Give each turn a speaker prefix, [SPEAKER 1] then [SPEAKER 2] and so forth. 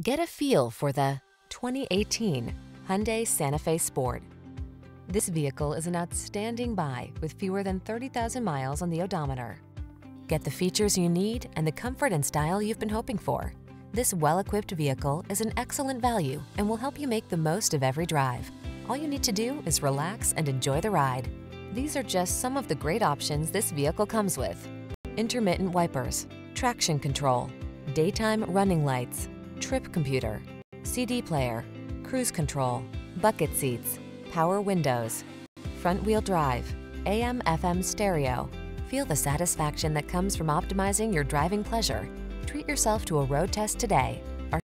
[SPEAKER 1] Get a feel for the 2018 Hyundai Santa Fe Sport. This vehicle is an outstanding buy with fewer than 30,000 miles on the odometer. Get the features you need and the comfort and style you've been hoping for. This well-equipped vehicle is an excellent value and will help you make the most of every drive. All you need to do is relax and enjoy the ride. These are just some of the great options this vehicle comes with. Intermittent wipers, traction control, daytime running lights, trip computer, CD player, cruise control, bucket seats, power windows, front wheel drive, AM FM stereo. Feel the satisfaction that comes from optimizing your driving pleasure. Treat yourself to a road test today.